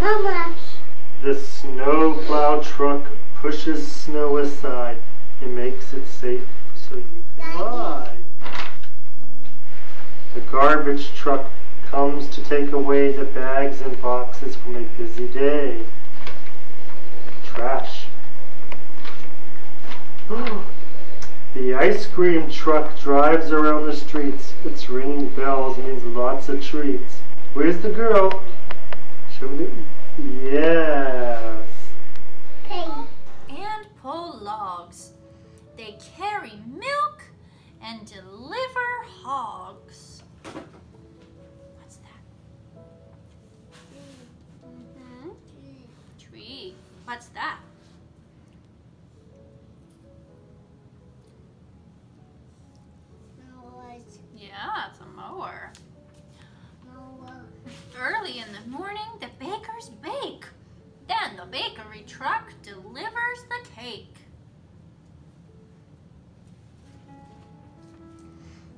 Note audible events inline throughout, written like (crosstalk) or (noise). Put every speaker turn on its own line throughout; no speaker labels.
Mama.
The snowplow truck pushes snow aside and makes it safe so you can ride. The garbage truck comes to take away the bags and boxes from a busy day. Trash. (gasps) the ice cream truck drives around the streets. Its ringing bells means lots of treats. Where's the girl? Show me. Yes.
Hey.
and pull logs. They carry milk and deliver hogs. What's that? hmm Tree. What's that? Yeah, it's a mower. mower. Early in the morning, the bakers bake. Then the bakery truck delivers the cake.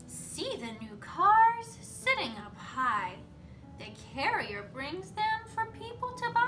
See the new cars sitting up high. The carrier brings them for people to buy.